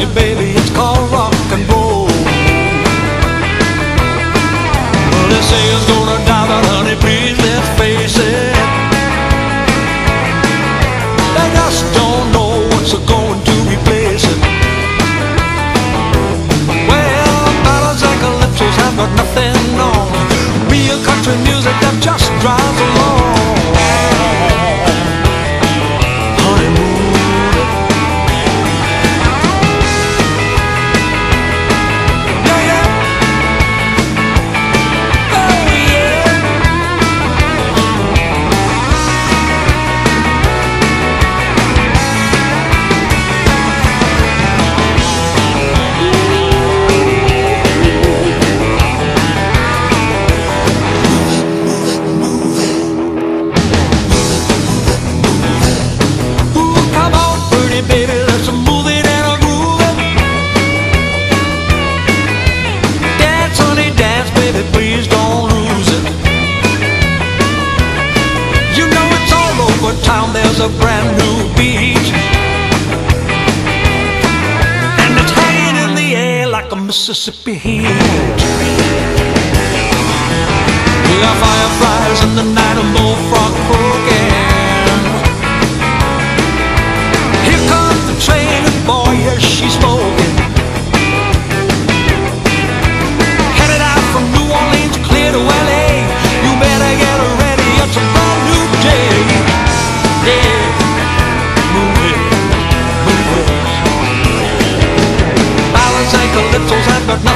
you, baby. Mississippi heat. We are fireflies in the night of bullfrogs. lips, those have got nothing.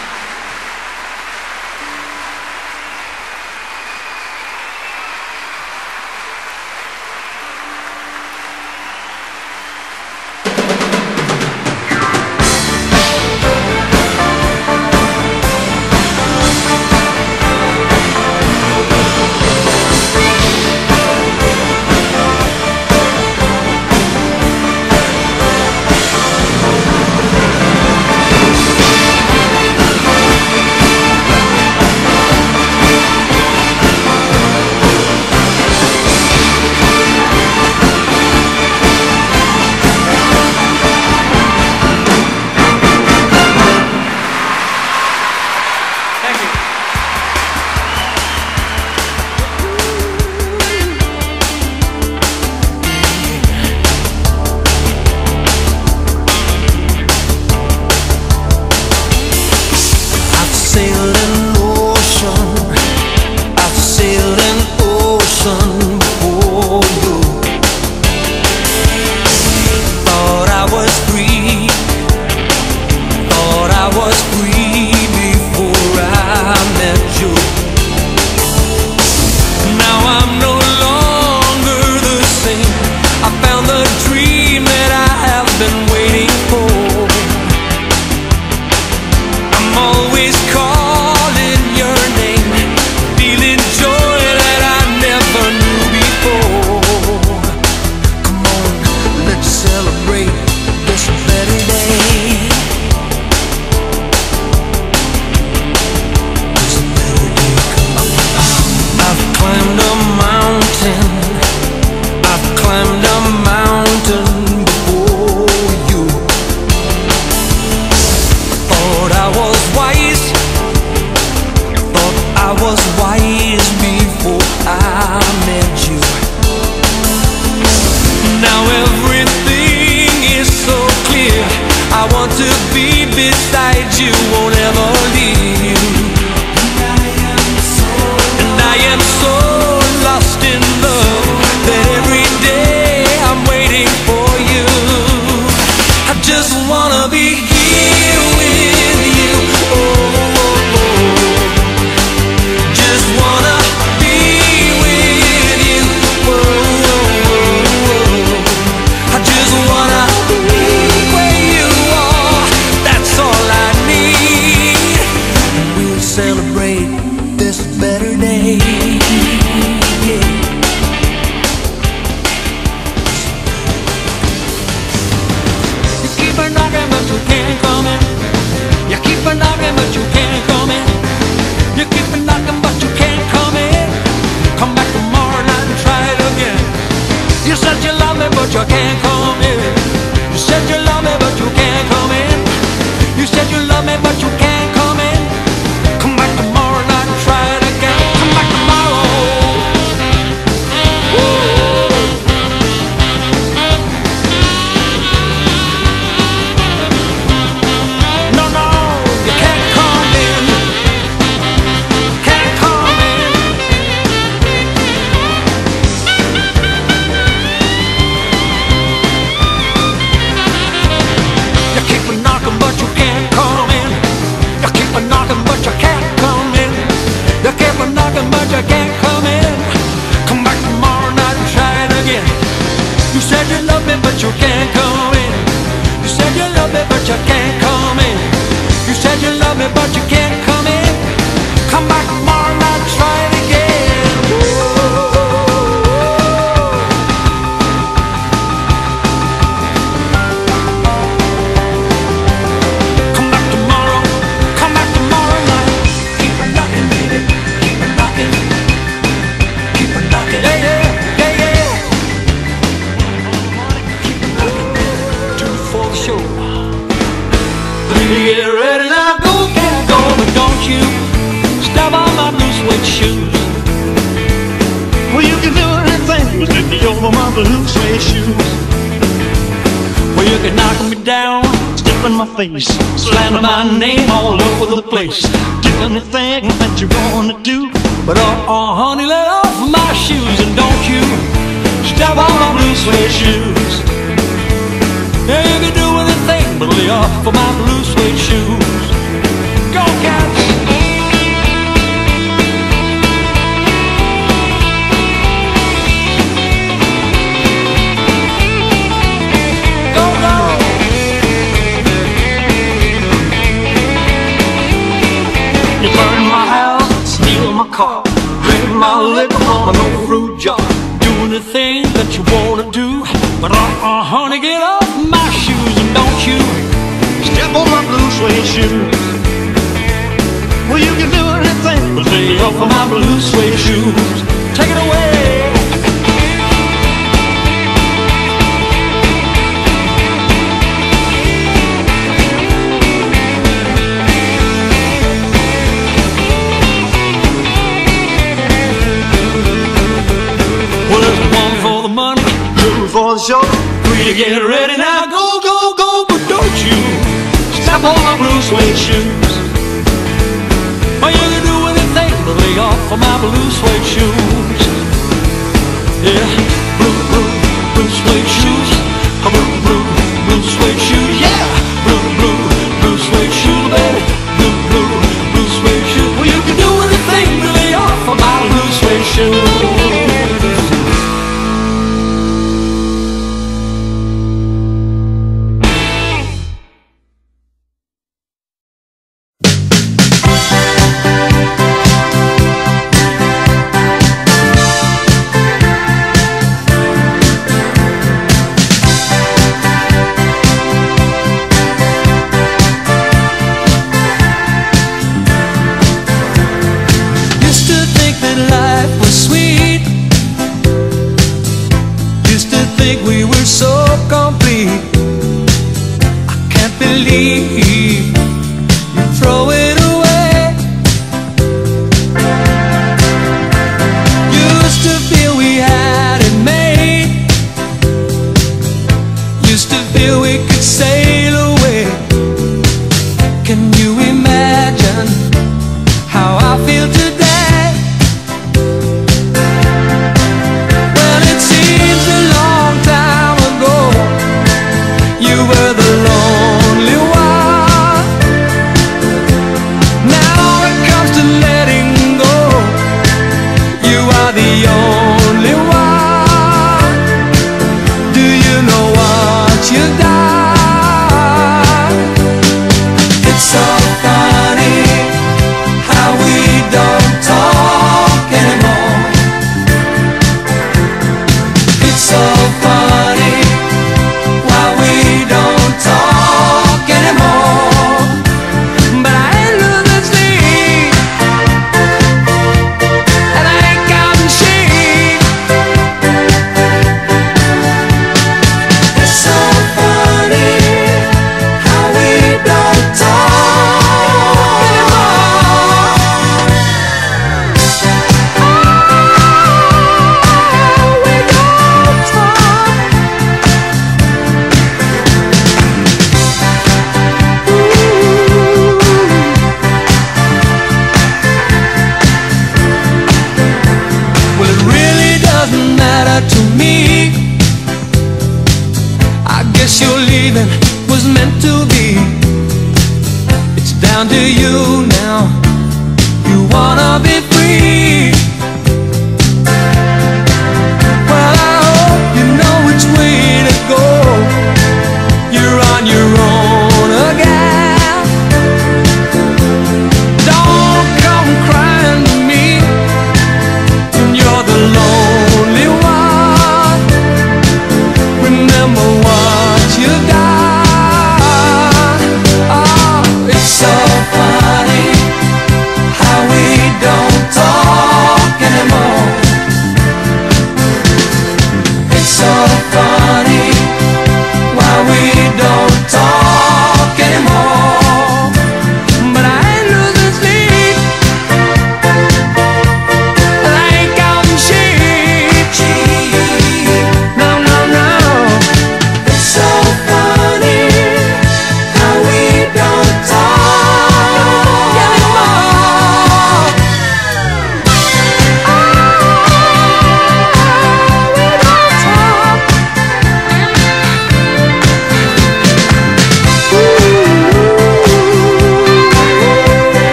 face. Slander my name all over the place. Do anything that you wanna do. But oh, oh honey, let off my shoes and don't you step on my blue suede shoes. Yeah, you can do anything but lay off of my blue suede shoes. Go catch. car Drink my liquor on an old fruit jar. Do anything that you wanna do. But uh-uh, honey, get off my shoes And don't you step on my blue suede shoes. Well, you can do anything But stay off of my blue suede shoes. Take it away. show. Free to get ready now, go, go, go, but don't you step on my blue suede shoes. Well, you can do anything but lay off of my blue suede shoes. Yeah, blue, blue, blue suede shoes. Blue.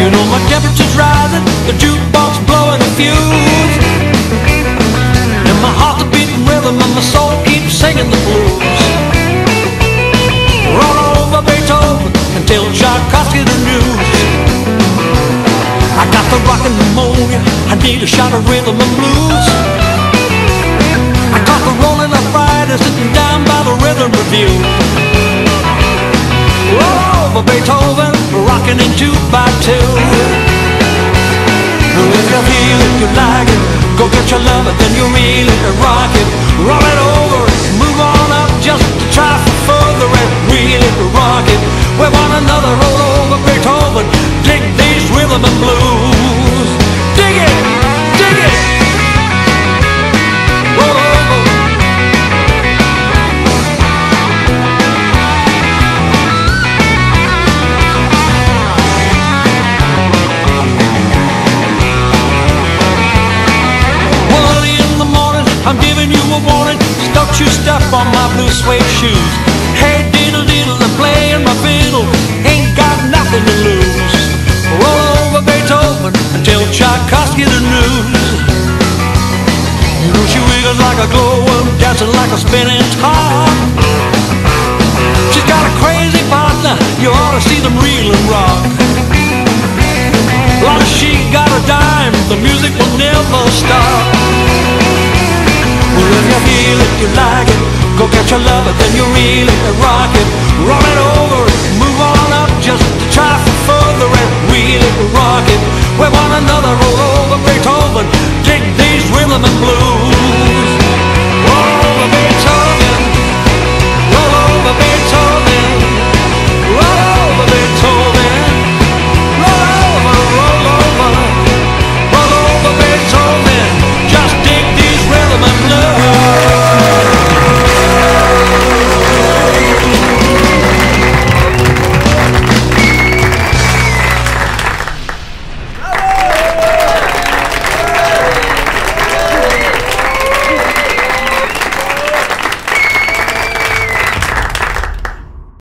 You know my temperature's rising, the jukebox blowing a fuse. And my heart's a beating rhythm and my soul keeps singing the blues. Roll over Beethoven and tell Tchaikovsky the news. I got the rockin' pneumonia, I need a shot of rhythm and blues. I caught the rolling arthritis sitting down by the rhythm revue. Roll over Beethoven, rocking in two by two. If you feel it, you like it, go get your love it, then you reel suede shoes. Hey, diddle diddle, I'm playing my fiddle. Ain't got nothing to lose. Roll over Beethoven and tell Tchaikovsky the news. You know she wiggles like a glowworm, dancing like a spinning top. She's got a crazy partner. You ought to see them reel and rock. As she got a dime, the music will never stop. Well, if you feel it, you like it, go get your love it, then you reel it and rock it. Roll it over, move on up, just to try for further and and rock it. With one another, roll over Beethoven, dig these rhythm.